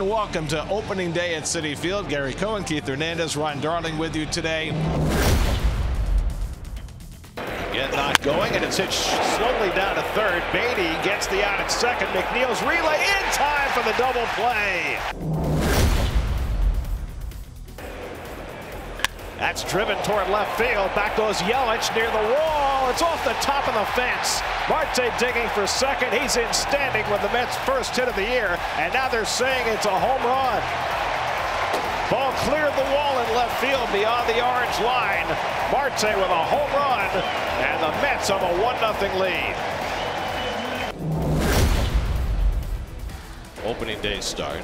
Welcome to opening day at Citi Field. Gary Cohen, Keith Hernandez, Ron Darling with you today. Again, not going, and it's hit slowly down to third. Baty gets the out at second. McNeil's relay in time for the double play. That's driven toward left field. Back goes Yelich near the wall. It's off the top of the fence. Marte digging for second. He's in standing with the Mets' first hit of the year. And now they're saying it's a home run. Ball cleared the wall in left field beyond the orange line. Marte with a home run. And the Mets have a 1-0 lead. Opening day start.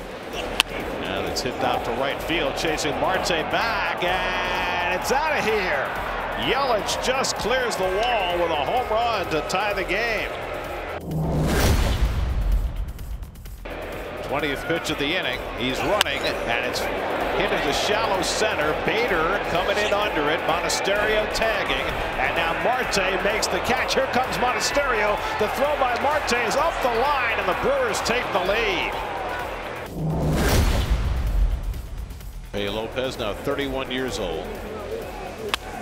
Now it's hit out to right field, chasing Marte back, and it's out of here. Yelich just clears the wall with a home run to tie the game. 20th pitch of the inning. He's running, and it's hit into the shallow center. Bader coming in under it. Monasterio tagging, and now Marte makes the catch. Here comes Monasterio. The throw by Marte is up the line, and the Brewers take the lead. Hey Lopez now 31 years old.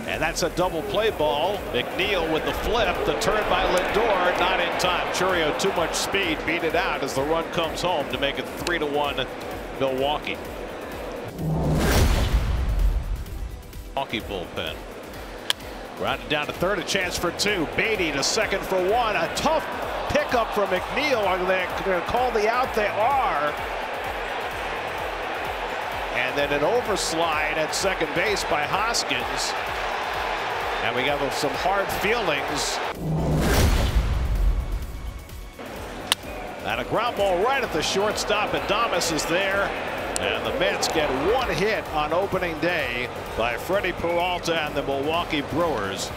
And that's a double play ball. McNeil with the flip. The turn by Lindor not in time. Chourio too much speed. Beat it out as the run comes home to make it 3 to 1 Milwaukee. Milwaukee bullpen. Rounded down to third, a chance for two. Baty to second for one. A tough pickup from McNeil. Are they going to call the out? They are. And then an overslide at second base by Hoskins. And we got some hard feelings. And a ground ball right at the shortstop, and Adames is there. And the Mets get one hit on opening day by Freddy Peralta and the Milwaukee Brewers.